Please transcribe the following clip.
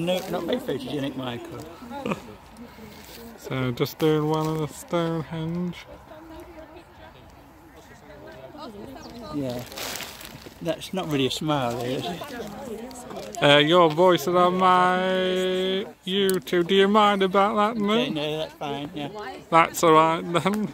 No, not my photogenic Michael. so just doing one of the Stonehenge. Yeah. That's not really a smile is it? Uh, your voice is on my YouTube. Do you mind about that, Moon? No, that's fine, yeah. That's alright then.